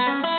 Yeah.